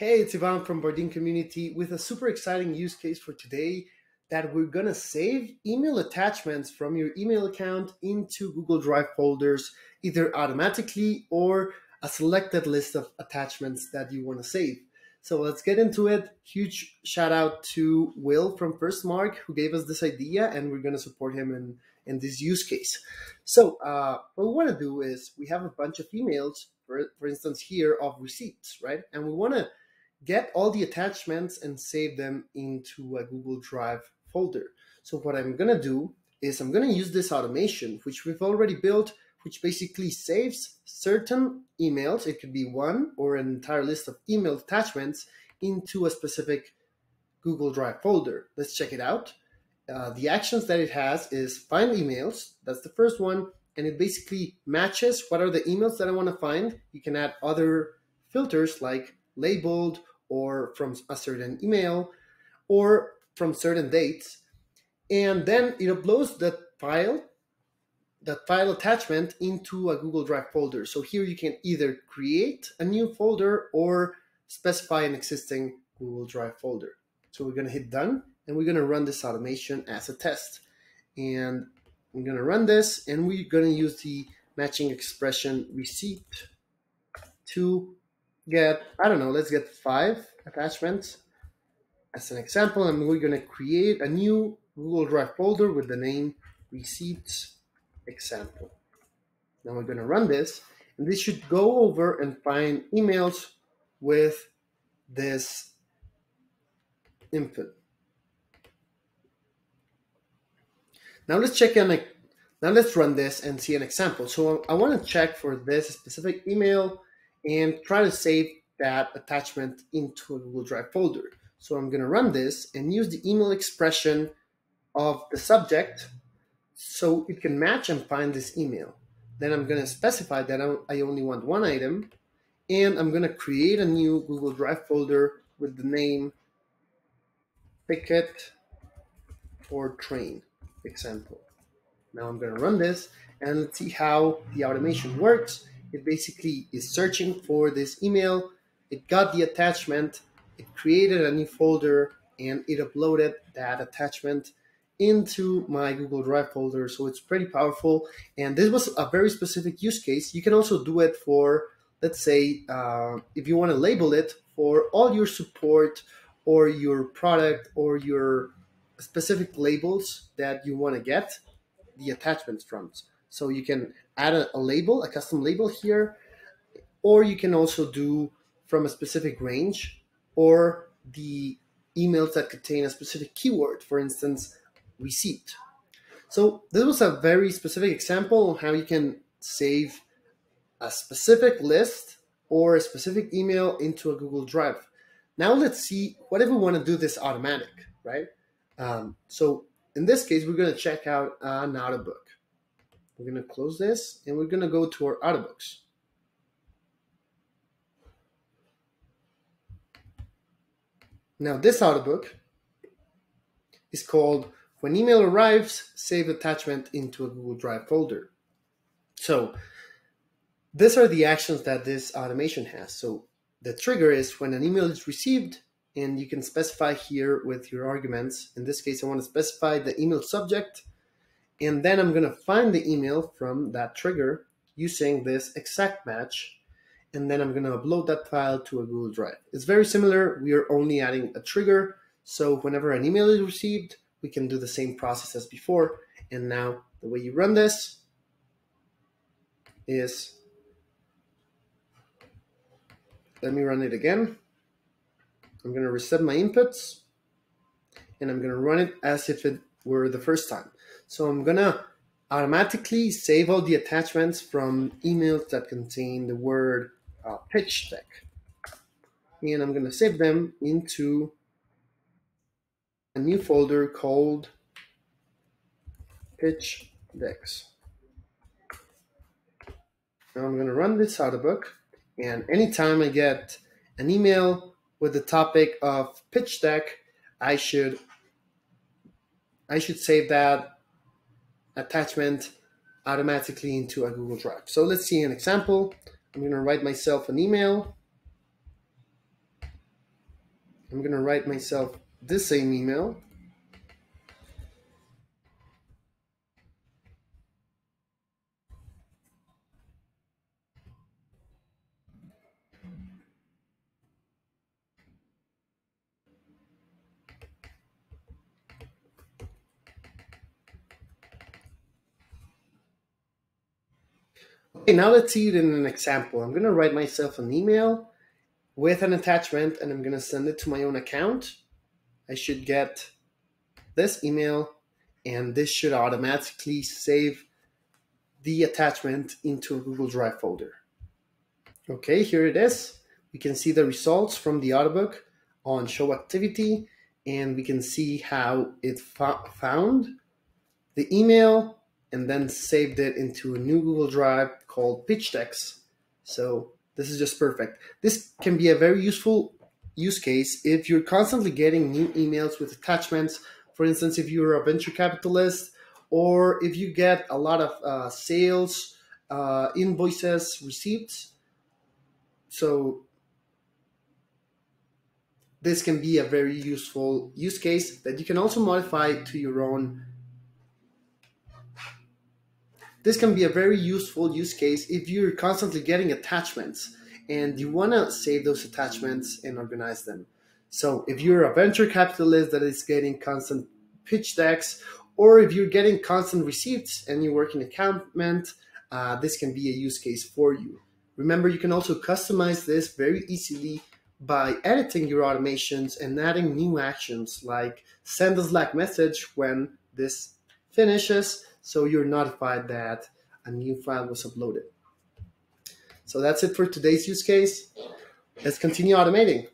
Hey, it's Ivan from Bardeen Community with a super exciting use case for today that we're gonna save email attachments from your email account into Google Drive folders, either automatically or a selected list of attachments that you wanna save. So let's get into it. Huge shout out to Will from FirstMark who gave us this idea, and we're gonna support him in, in this use case. So uh, what we wanna do is we have a bunch of emails, for, for instance, here of receipts, right? And we wanna get all the attachments and save them into a Google Drive folder. So what I'm gonna do is I'm gonna use this automation, which we've already built, which basically saves certain emails, it could be one or an entire list of email attachments into a specific Google Drive folder. Let's check it out. Uh, the actions that it has is find emails, that's the first one, and it basically matches what are the emails that I wanna find. You can add other filters like labeled or from a certain email or from certain dates. And then it uploads that file, that file attachment into a Google Drive folder. So here you can either create a new folder or specify an existing Google Drive folder. So we're gonna hit done and we're gonna run this automation as a test. And I'm gonna run this and we're gonna use the matching expression receipt to get, I don't know, let's get five attachments as an example. And we're going to create a new Google Drive folder with the name receipts example. Now we're going to run this and this should go over and find emails with this input. Now let's check on a, now let's run this and see an example. So I want to check for this specific email and try to save that attachment into a Google Drive folder. So I'm going to run this and use the email expression of the subject so it can match and find this email. Then I'm going to specify that I only want one item and I'm going to create a new Google Drive folder with the name Picket or Train example. Now I'm going to run this and see how the automation works. It basically is searching for this email. It got the attachment, it created a new folder, and it uploaded that attachment into my Google Drive folder. So it's pretty powerful. And this was a very specific use case. You can also do it for, let's say, uh, if you want to label it for all your support or your product or your specific labels that you want to get the attachments from. So you can add a, a label, a custom label here, or you can also do from a specific range or the emails that contain a specific keyword, for instance, receipt. So this was a very specific example of how you can save a specific list or a specific email into a Google Drive. Now let's see what if we want to do this automatic, right? Um, so in this case, we're going to check out an Autobook. We're going to close this and we're going to go to our Autobooks. Now this Autobook is called When Email Arrives, Save Attachment into a Google Drive folder. So these are the actions that this automation has. So the trigger is when an email is received and you can specify here with your arguments. In this case, I want to specify the email subject and then I'm going to find the email from that trigger using this exact match. And then I'm going to upload that file to a Google Drive. It's very similar. We are only adding a trigger. So whenever an email is received, we can do the same process as before. And now the way you run this is, let me run it again. I'm going to reset my inputs and I'm going to run it as if it were the first time. So I'm gonna automatically save all the attachments from emails that contain the word uh, pitch deck. And I'm gonna save them into a new folder called pitch decks. Now I'm gonna run this Autobook and anytime I get an email with the topic of pitch deck, I should I should save that attachment automatically into a Google Drive. So let's see an example. I'm going to write myself an email. I'm going to write myself this same email. Okay, now let's see it in an example. I'm going to write myself an email with an attachment and I'm going to send it to my own account. I should get this email and this should automatically save the attachment into a Google Drive folder. Okay, here it is. We can see the results from the Autobook on show activity and we can see how it found the email and then saved it into a new Google Drive called PitchDecks. So this is just perfect. This can be a very useful use case if you're constantly getting new emails with attachments. For instance, if you're a venture capitalist or if you get a lot of uh, sales, uh, invoices, receipts. So this can be a very useful use case that you can also modify to your own this can be a very useful use case if you're constantly getting attachments and you want to save those attachments and organize them. So if you're a venture capitalist that is getting constant pitch decks, or if you're getting constant receipts and you work in accountant, uh, this can be a use case for you. Remember, you can also customize this very easily by editing your automations and adding new actions like send a Slack message when this finishes so you're notified that a new file was uploaded. So that's it for today's use case. Let's continue automating.